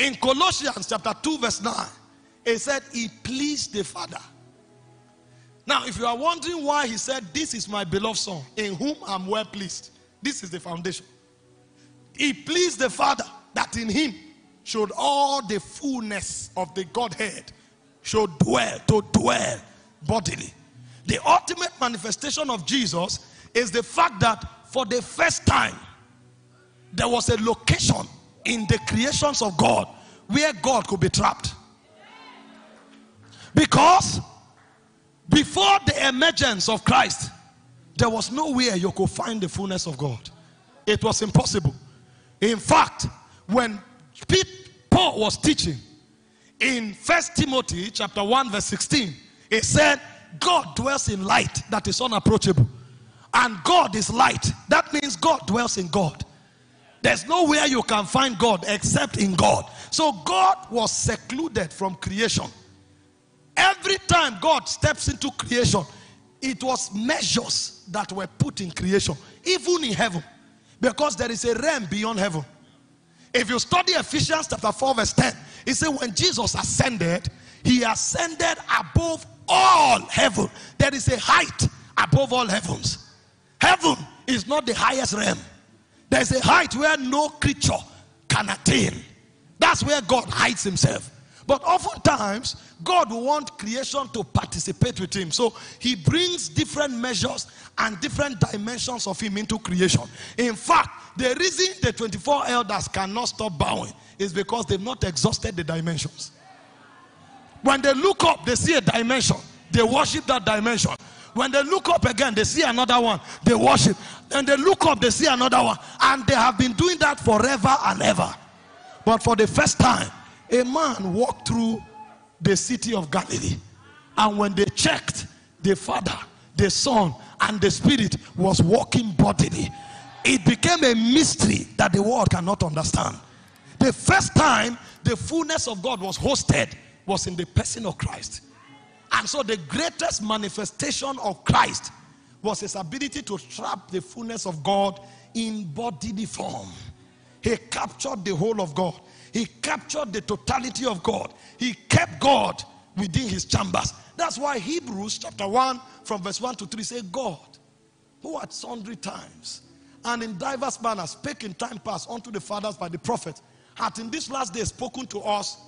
In Colossians chapter 2, verse 9, it said, He pleased the Father. Now, if you are wondering why he said, This is my beloved Son, in whom I'm well pleased, this is the foundation. He pleased the Father that in him should all the fullness of the Godhead should dwell, to dwell bodily. The ultimate manifestation of Jesus is the fact that for the first time, there was a location in the creations of God where God could be trapped. Because before the emergence of Christ, there was nowhere you could find the fullness of God. It was impossible. In fact, when Paul was teaching in First Timothy chapter 1 verse 16, he said, God dwells in light that is unapproachable. And God is light. That means God dwells in God. There's nowhere you can find God except in God. So God was secluded from creation. Every time God steps into creation, it was measures that were put in creation, even in heaven, because there is a realm beyond heaven. If you study Ephesians chapter 4, verse 10, it says, When Jesus ascended, he ascended above all heaven. There is a height above all heavens. Heaven is not the highest realm. There's a height where no creature can attain. That's where God hides himself. But oftentimes, God will want creation to participate with him. So he brings different measures and different dimensions of him into creation. In fact, the reason the 24 elders cannot stop bowing is because they've not exhausted the dimensions. When they look up, they see a dimension. They worship that dimension. When they look up again, they see another one. They worship. And they look up, they see another one. And they have been doing that forever and ever. But for the first time, a man walked through the city of Galilee. And when they checked, the Father, the Son, and the Spirit was walking bodily. It became a mystery that the world cannot understand. The first time the fullness of God was hosted was in the person of Christ. And so the greatest manifestation of Christ was his ability to trap the fullness of God in bodily form. He captured the whole of God. He captured the totality of God. He kept God within his chambers. That's why Hebrews chapter 1 from verse 1 to 3 say, God, who at sundry times and in diverse manners spake in time past unto the fathers by the prophet, hath in this last day spoken to us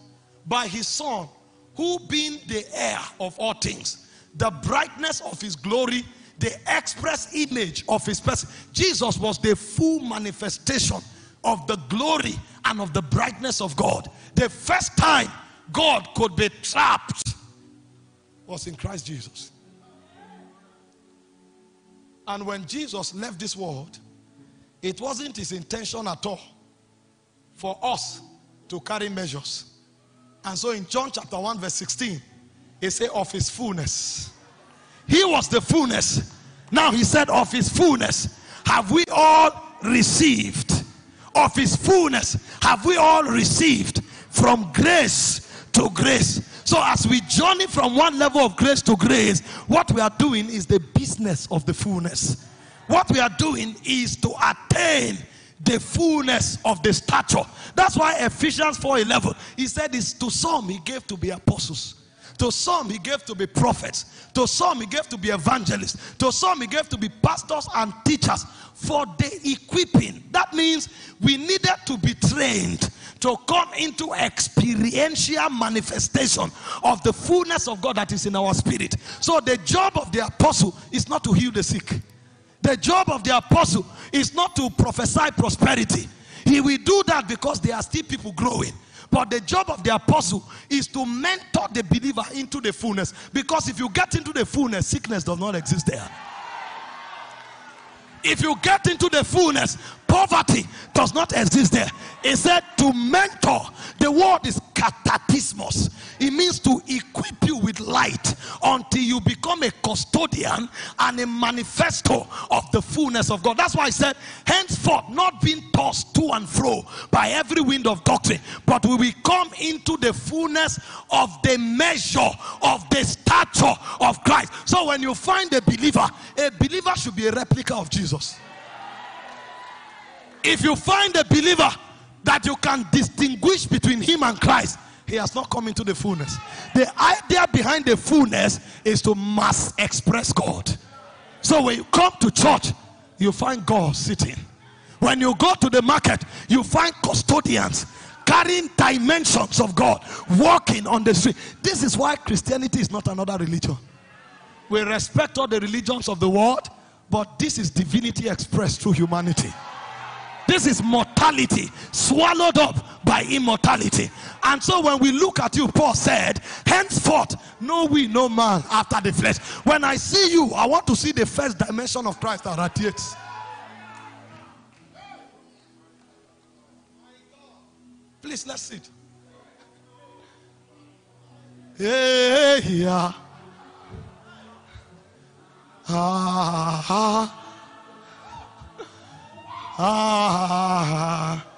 by his son, who being the heir of all things, the brightness of his glory, the express image of his person. Jesus was the full manifestation of the glory and of the brightness of God. The first time God could be trapped was in Christ Jesus. And when Jesus left this world, it wasn't his intention at all for us to carry measures. And so in John chapter 1, verse 16, he said, Of his fullness. He was the fullness. Now he said, Of his fullness have we all received. Of his fullness have we all received from grace to grace. So as we journey from one level of grace to grace, what we are doing is the business of the fullness. What we are doing is to attain the fullness of the stature. That's why Ephesians 4:11 he said is to some he gave to be apostles. To some he gave to be prophets. To some he gave to be evangelists. To some he gave to be pastors and teachers for the equipping. That means we needed to be trained to come into experiential manifestation of the fullness of God that is in our spirit. So the job of the apostle is not to heal the sick. The job of the apostle is not to prophesy prosperity. He will do that because there are still people growing. But the job of the apostle is to mentor the believer into the fullness. Because if you get into the fullness, sickness does not exist there. If you get into the fullness, poverty does not exist there. He said to mentor. The word is katartismos. It means to equip you with light until you become a custodian and a manifesto of the fullness of God. That's why I said, henceforth, not being tossed to and fro by every wind of doctrine, but we will come into the fullness of the measure of the stature of Christ. So when you find a believer, a believer should be a replica of Jesus. If you find a believer, that you can distinguish between him and Christ, he has not come into the fullness. The idea behind the fullness is to mass express God. So when you come to church, you find God sitting. When you go to the market, you find custodians carrying dimensions of God walking on the street. This is why Christianity is not another religion. We respect all the religions of the world, but this is divinity expressed through humanity. This is mortality swallowed up by immortality. And so when we look at you, Paul said, henceforth, no we, no man after the flesh. When I see you, I want to see the first dimension of Christ that radiates. Please, let's sit. Yeah. Ah, ah, ah.